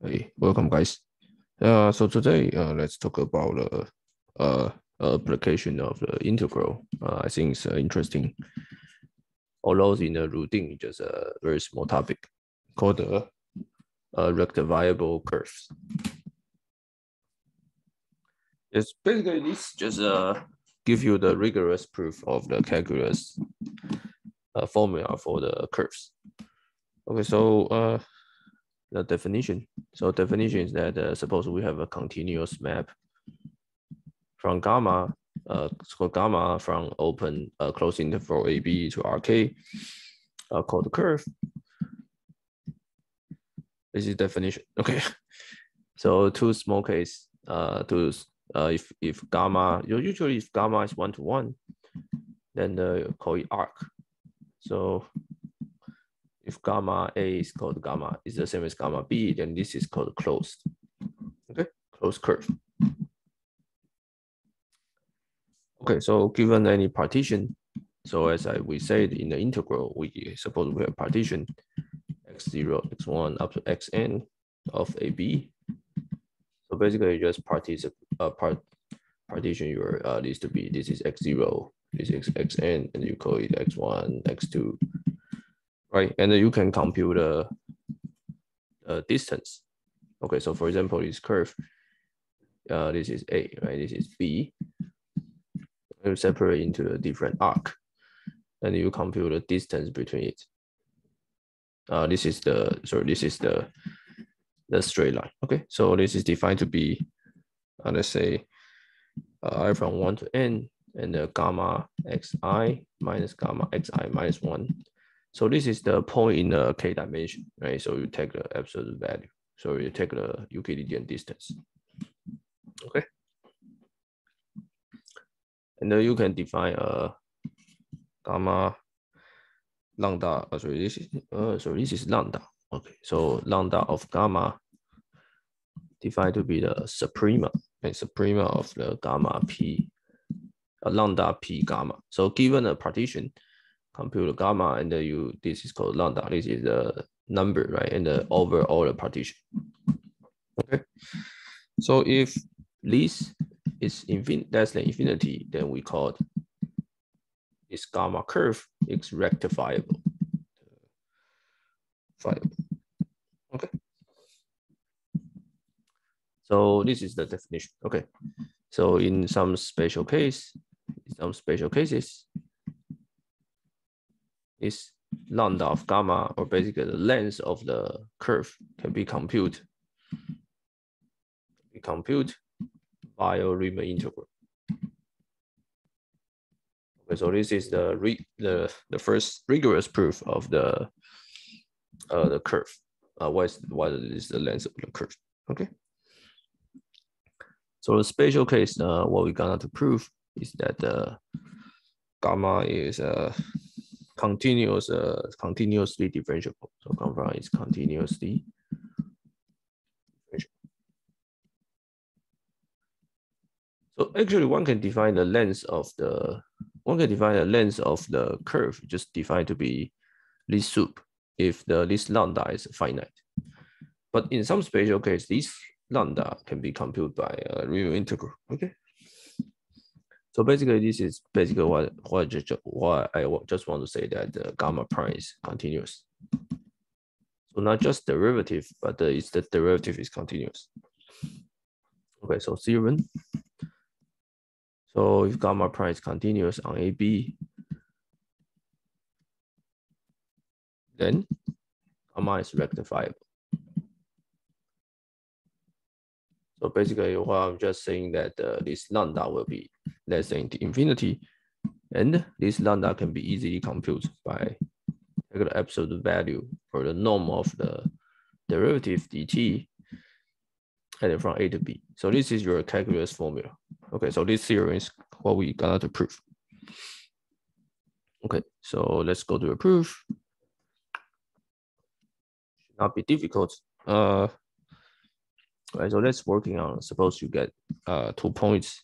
Hey, welcome guys. Uh, so today, uh, let's talk about the uh, uh, application of the integral. Uh, I think it's uh, interesting. Although in the routine, just a very small topic called the uh, rectifiable curves. It's basically this just uh, give you the rigorous proof of the calculus uh, formula for the curves. Okay, so uh, the definition. So definition is that uh, suppose we have a continuous map from gamma, uh, so gamma from open uh, closed interval AB to RK uh, called the curve. This is definition. Okay. So two small case, uh, to uh, if if gamma you usually if gamma is one to one, then the call it arc. So if gamma A is called gamma is the same as gamma B, then this is called closed. Okay, closed curve. Okay, so given any partition, so as I we said in the integral, we suppose we have partition x0, x1 up to xn of AB. So basically you just partition uh, part partition your uh, to be this is x0, this is xn, and you call it x1, x2, right? And then you can compute the, the distance. Okay, so for example, this curve, uh, this is A, right? This is B. You separate into a different arc, and you compute the distance between it. Uh, this is the sorry, this is the the straight line. Okay, so this is defined to be, uh, let's say, uh, i from one to n, and the gamma xi minus gamma xi minus one so this is the point in the k dimension, right? So you take the absolute value. So you take the Euclidean distance. Okay. And then you can define a uh, gamma lambda. Uh, sorry, this is uh, sorry, this is lambda. Okay, so lambda of gamma defined to be the suprema, and suprema of the gamma p, uh, lambda p gamma. So given a partition, compute gamma, and then you this is called lambda. This is the number, right? And the overall the partition. Okay. So if this is infinite, less than infinity, then we call this gamma curve is rectifiable. Okay. So this is the definition. Okay. So in some special case, in some special cases, is lambda of gamma, or basically the length of the curve can be computed. Compute via Riemann integral. Okay, so this is the re the the first rigorous proof of the uh the curve. Uh, what is what is the length of the curve? Okay. So the special case, uh, what we're gonna to prove is that uh, gamma is uh continuous, uh, continuously differentiable. So gamma is continuously differentiable. So actually one can define the length of the, one can define the length of the curve, just define to be this sup if the this lambda is finite. But in some special case, this lambda can be computed by a real integral, okay? So basically, this is basically what what just what I just want to say that the gamma prime is continuous. So not just derivative, but the, it's the derivative is continuous. Okay, so theorem. So if gamma prime is continuous on AB, then gamma is rectifiable. So basically, what I'm just saying that uh, this lambda will be less than infinity. And this lambda can be easily computed by the absolute value for the norm of the derivative dt and from a to b. So this is your calculus formula. Okay, so this theorem is what we got to prove. Okay, so let's go to the proof. Should not be difficult. Uh, right, so let's working on, suppose you get uh, two points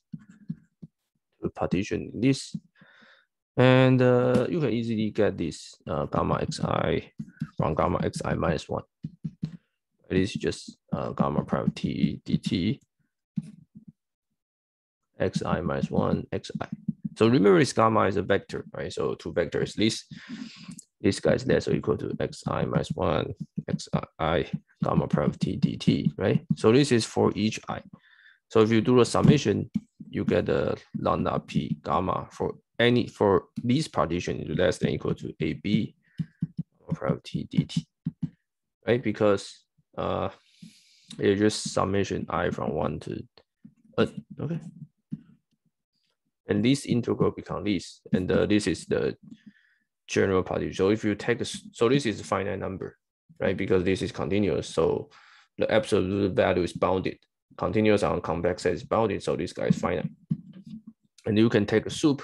partition this. And uh, you can easily get this uh, gamma xi from gamma xi minus one. It is just uh, gamma prime t dt xi minus 1 xi. So remember this gamma is a vector, right? So two vectors, this, this guy is less or equal to xi minus 1 xi gamma prime t dt, right? So this is for each i. So if you do the summation, you get the lambda p gamma for any, for this partition is less than equal to ab prime t dt, right? Because uh, it's just summation i from 1 to, uh, okay and this integral become this, and uh, this is the general partition. So if you take, a, so this is a finite number, right? Because this is continuous, so the absolute value is bounded. Continuous on set is bounded, so this guy is finite. And you can take a sup.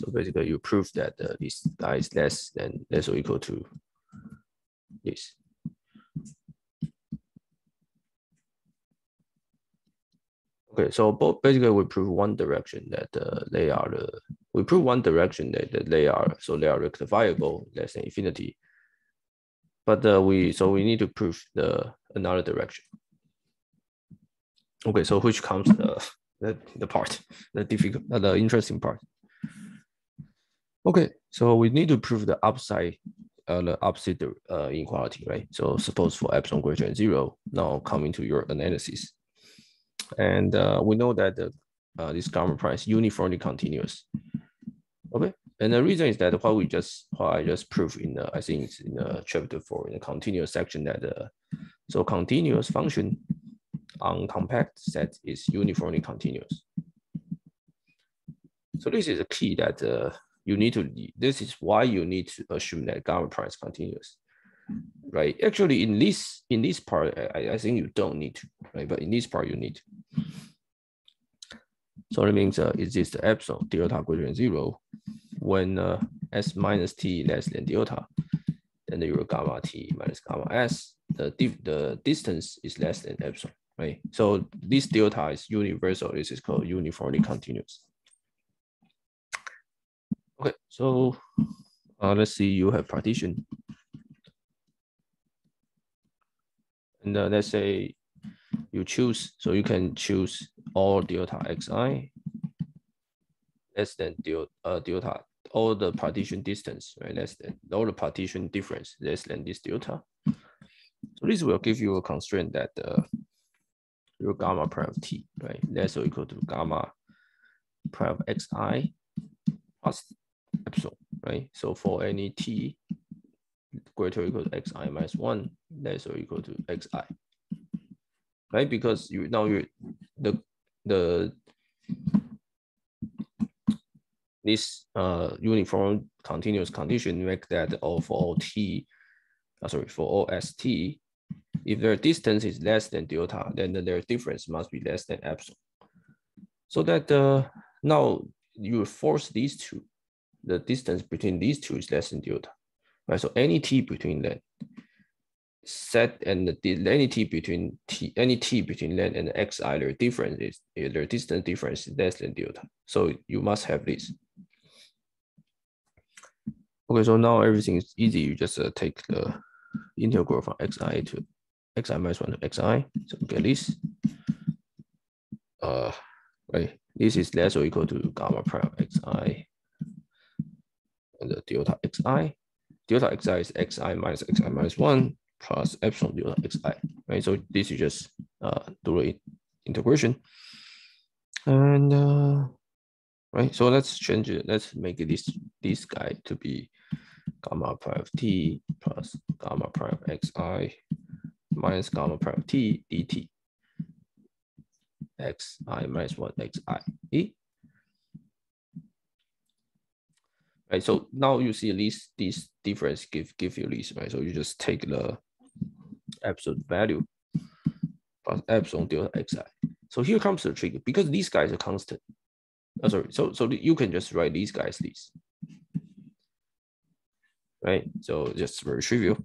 So basically, you prove that uh, this guy is less than less or equal to this. Okay, so both basically we prove one direction that uh, they are the we prove one direction that, that they are so they are rectifiable less than infinity. But uh, we so we need to prove the another direction. Okay, so which comes the the, the part the difficult uh, the interesting part. Okay, so we need to prove the upside uh, the opposite uh, inequality, right? So suppose for epsilon greater than zero, now coming to your analysis. And uh, we know that the, uh, this gamma prime is uniformly continuous. Okay, and the reason is that what we just what I just proved in the I think it's in the chapter four in the continuous section that the so continuous function on compact set is uniformly continuous. So this is a key that uh, you need to. This is why you need to assume that gamma prime is continuous right? Actually, in this in this part, I, I think you don't need to, right? But in this part, you need to. So that means uh, is this the epsilon delta greater than zero when uh, s minus t less than delta, then your gamma t minus gamma s, the, the distance is less than epsilon, right? So this delta is universal. This is called uniformly continuous. Okay, so uh, let's see, you have partition And uh, let's say you choose, so you can choose all delta xi less than delta, uh, delta, all the partition distance, right? Less than all the partition difference less than this delta. So this will give you a constraint that uh, your gamma prime of t, right? Or equal to gamma prime of xi plus epsilon, right? So for any t greater or equal to xi minus 1 less or equal to xi. Right? Because you now you the the this uh uniform continuous condition make that all for all t uh, sorry for all st if their distance is less than delta then their difference must be less than epsilon so that uh now you force these two the distance between these two is less than delta right? So any t between that set and the any t between t any t between len and xi their difference is their distance difference is less than delta. So you must have this. Okay, so now everything is easy. You just uh, take the integral from xi to xi minus one to xi. So get this. Uh, right. This is less or equal to gamma prime xi and the delta xi delta xi is xi minus xi minus 1 plus epsilon delta xi, right? So this is just uh, the integration. And uh, right, so let's change it. Let's make this this guy to be gamma prime of t plus gamma prime xi minus gamma prime t dt xi minus 1 xi. right? So now you see at least this difference give give you this, right? So you just take the absolute value plus epsilon delta xi. So here comes the trick because these guys are constant. Oh, sorry, so so you can just write these guys these, right? So just very trivial.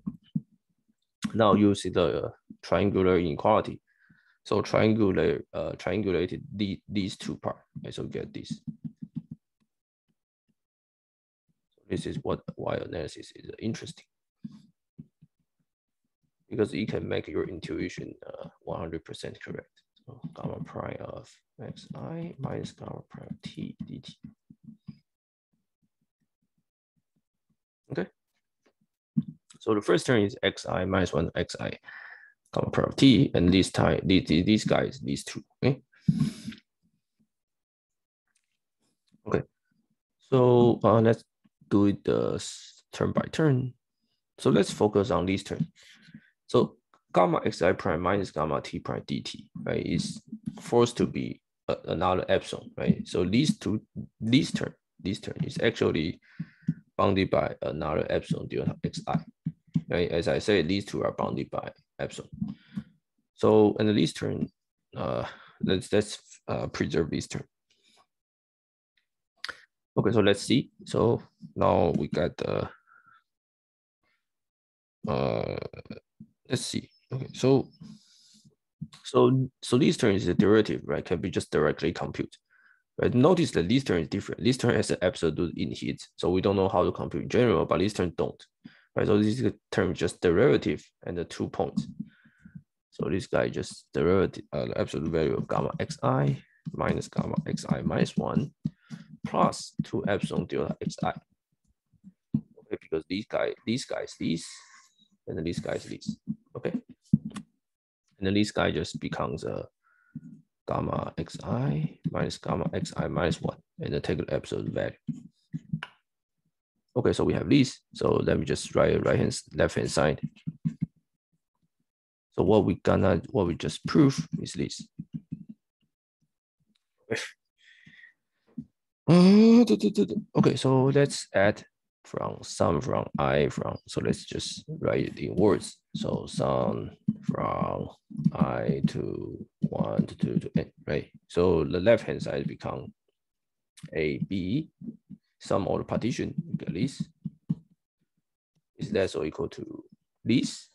Now you see the triangular inequality. So triangular uh, triangulated the, these two parts, right? So get this. This is what why analysis is interesting. because it can make your intuition 100% uh, correct. So gamma prime of xi minus gamma prime t dt. Okay. So the first term is xi minus 1 xi gamma prime of t, and this time these, these guys, these two. Okay. Okay. So uh, let's do it uh, turn by turn. So let's focus on these terms. So gamma xi prime minus gamma t prime dt, right, is forced to be another epsilon, right? So these two, these term, this term is actually bounded by another epsilon delta xi, right? As I said, these two are bounded by epsilon. So in this term, uh, let's let's uh, preserve this term. Okay, so let's see. So now we got the uh, let's see. Okay, so so so this term is a derivative, right? Can be just directly compute. But notice that this term is different. This term has an absolute in it, so we don't know how to compute in general, but this term don't. Right, so this is term just derivative and the two points. So this guy just derivative, uh, the absolute value of gamma xi minus gamma xi minus one plus two epsilon delta xi. Okay, because these guy, these guys, these and then this guy is this. Okay. And then this guy just becomes a gamma xi minus gamma xi minus one, and then take the absolute value. Okay, so we have this. So let me just write right hand left hand side. So what we gonna what we just prove is this. Okay, so let's add from sum from i from, so let's just write it in words. So sum from i to one to two to n, right? So the left hand side become a, b, sum of the partition, get this, is less or equal to this.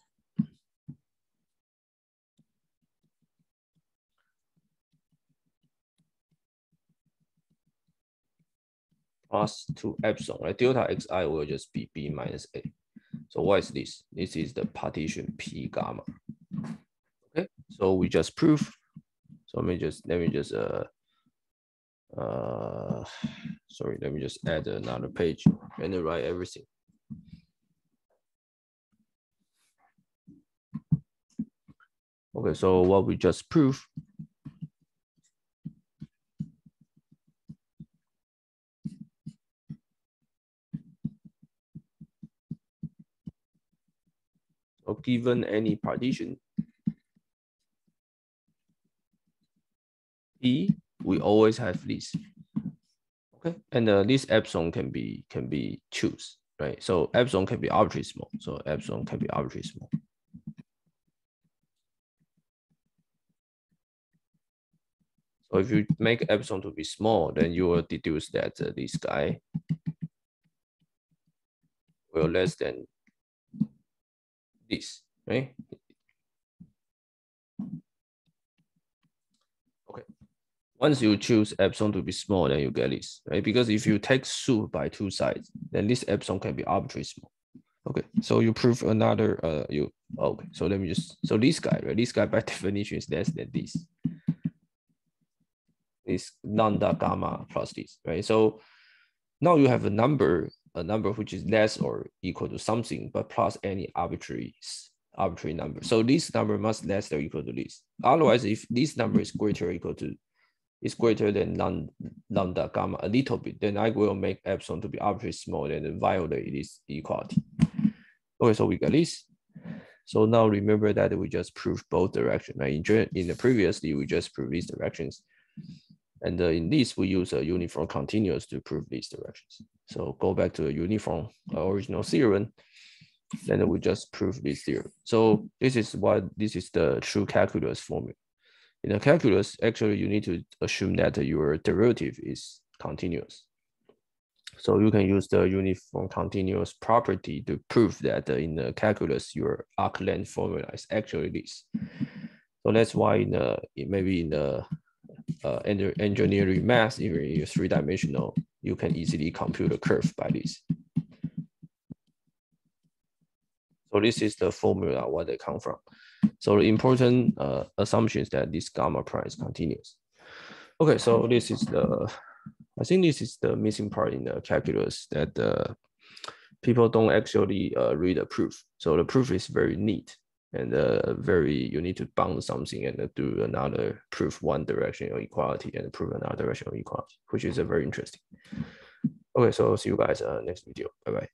plus 2 epsilon, right? Delta xi will just be b minus a. So what is this? This is the partition p gamma. Okay, so we just prove. So let me just let me just uh uh sorry, let me just add another page and then write everything. Okay, so what we just proved or given any partition, P, we always have this. Okay, and uh, this epsilon can be can be choose, right? So epsilon can be arbitrarily small. So epsilon can be arbitrarily small. So if you make epsilon to be small, then you will deduce that uh, this guy will less than this, right? Once you choose epsilon to be small, then you get this, right? Because if you take suit by two sides, then this epsilon can be arbitrarily small. Okay, so you prove another, uh, you, okay, so let me just, so this guy, right? This guy by definition is less than this. This lambda gamma plus this, right? So now you have a number a number which is less or equal to something, but plus any arbitrary arbitrary number. So this number must less or equal to this. Otherwise, if this number is greater or equal to is greater than lambda gamma a little bit, then I will make epsilon to be arbitrarily small and violate this equality. Okay, so we got this. So now remember that we just proved both directions. Right? In, in the previously, we just proved these directions. And uh, in this, we use a uniform continuous to prove these directions. So go back to the uniform uh, original theorem, then we just prove this theorem. So this is what this is the true calculus formula. In the calculus, actually, you need to assume that your derivative is continuous. So you can use the uniform continuous property to prove that in the calculus, your arc length formula is actually this. So that's why in the maybe in the uh, engineering math, even in three dimensional, you can easily compute a curve by this. So this is the formula where they come from. So the important uh, assumption is that this gamma price continues. Okay, so this is the, I think this is the missing part in the calculus that uh, people don't actually uh, read the proof. So the proof is very neat and uh, very, you need to bound something and do another proof one directional equality and prove another directional equality, which is a very interesting. Okay, so see you guys uh, next video. Bye bye.